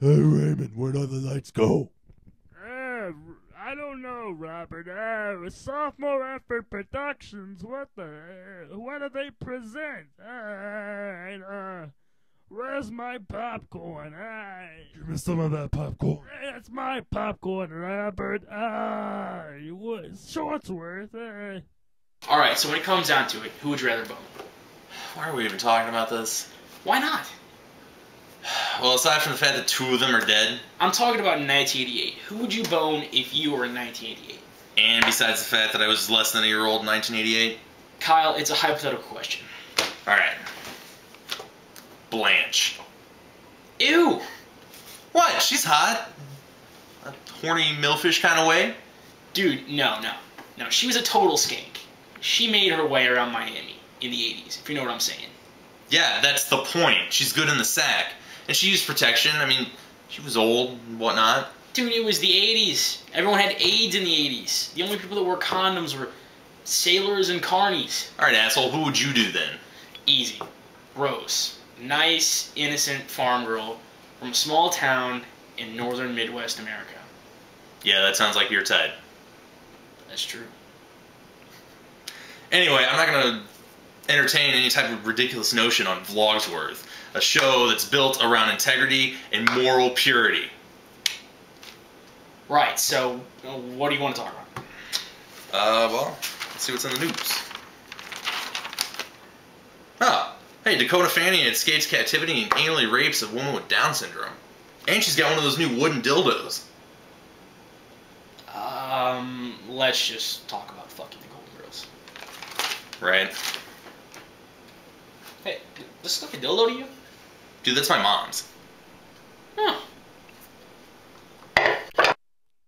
Hey Raymond, where'd all the lights go? Uh, I don't know, Robert. Uh, sophomore effort productions. What the? Uh, what do they present? Alright, uh, where's my popcorn? Alright. Give me some of that popcorn. That's my popcorn, Robert. Ah, you would. Shortsworth. Uh, All right, so when it comes down to it, who would you rather bone? Why are we even talking about this? Why not? Well, aside from the fact that two of them are dead, I'm talking about 1988. Who would you bone if you were in 1988? and besides the fact that I was less than a year old in 1988, Kyle, it's a hypothetical question. alright. Blanche. Ew! What? She's hot. A horny millfish kind of way? Dude, no, no. No, she was a total skank. She made her way around Miami in the 80s, if you know what I'm saying. Yeah, that's the point. She's good in the sack. And she used protection. I mean, she was old and whatnot. Dude, it was the 80s. Everyone had AIDS in the 80s. The only people that wore condoms were sailors and carnies. Alright, asshole, who would you do then? Easy. Rose. Nice, innocent farm girl from a small town in northern Midwest America. Yeah, that sounds like your type. That's true. Anyway, I'm not gonna entertain any type of ridiculous notion on Vlogsworth, a show that's built around integrity and moral purity. Right, so uh, what do you want to talk about? Uh, well, let's see what's in the news. Oh, hey, Dakota Fanning escapes captivity and anally rapes a woman with Down syndrome. And she's got one of those new wooden dildos. Um, let's just talk about fucking the Golden Girls. Right? Hey, this look like a dildo to you? Dude, that's my mom's. Huh.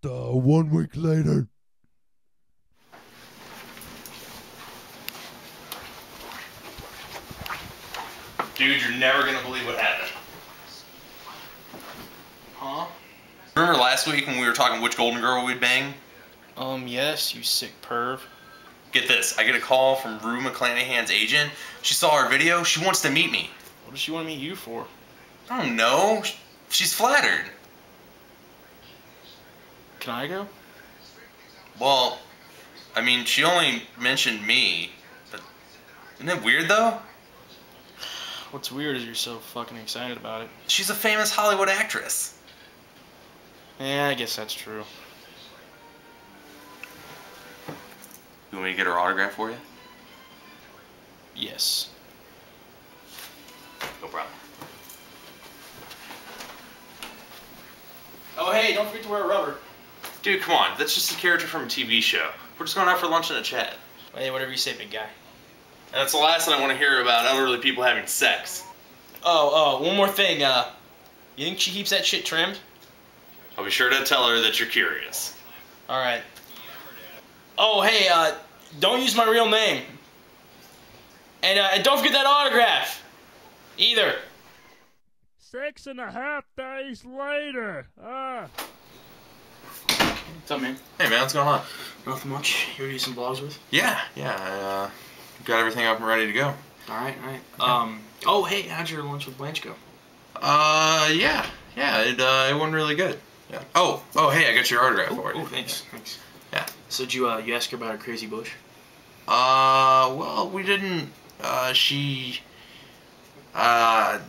Uh, one week later. Dude, you're never gonna believe what happened. Huh? Remember last week when we were talking which Golden Girl we'd bang? Um, yes, you sick perv. Get this, I get a call from Rue McClanahan's agent. She saw our video, she wants to meet me. What does she want to meet you for? I don't know. She's flattered. Can I go? Well, I mean, she only mentioned me, but isn't it weird though? What's weird is you're so fucking excited about it. She's a famous Hollywood actress. Yeah, I guess that's true. You want me to get her autograph for you? Yes. No problem. Oh, hey, don't forget to wear a rubber. Dude, come on. That's just a character from a TV show. We're just going out for lunch and a chat. Hey, whatever you say, big guy. And that's the last thing I want to hear about elderly people having sex. Oh, oh, one more thing. Uh, you think she keeps that shit trimmed? I'll be sure to tell her that you're curious. All right. Oh, hey, uh, don't use my real name. And, uh, and don't forget that autograph. Either. six and a half days later. Ah. What's up, man? Hey man, what's going on? Nothing much. You ready to do some Vlogsworth? Yeah, yeah. I uh, got everything up and ready to go. All right, all right. Um. Oh, hey, how'd your lunch with Blanche go? Uh, yeah, yeah. It uh, it went really good. Yeah. Oh, oh, hey, I got your autograph for you. Oh, you. thanks, thanks. Yeah. So did you uh, you ask her about her crazy bush? Uh, well, we didn't. Uh, she. Uh,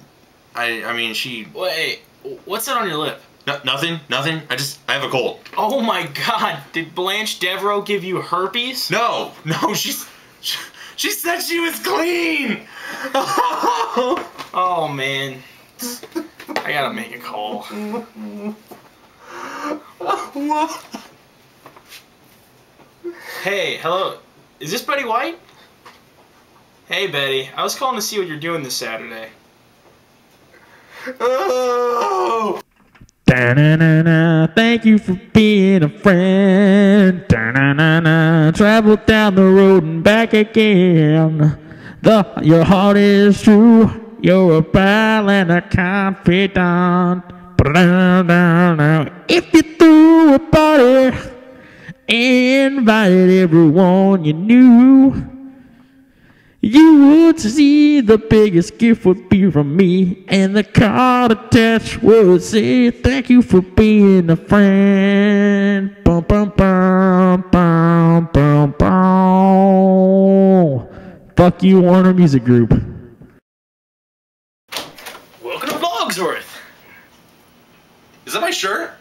I I mean she. Wait, what's that on your lip? No, nothing, nothing. I just I have a cold. Oh my God! Did Blanche Devereaux give you herpes? No, no, she's. She said she was clean. Oh man, I gotta make a call. Hey, hello. Is this Betty White? Hey Betty, I was calling to see what you're doing this Saturday. oh. Da-na-na-na, thank you for being a friend. Da-na-na-na, travel down the road and back again. The your heart is true. You're a pal and a confidant. If you threw a party, invited everyone you knew. You would see the biggest gift would be from me, and the card attached would say, Thank you for being a friend. Bum, bum, bum, bum, bum, bum. Fuck you, Warner Music Group. Welcome to Vlogsworth. Is that my shirt?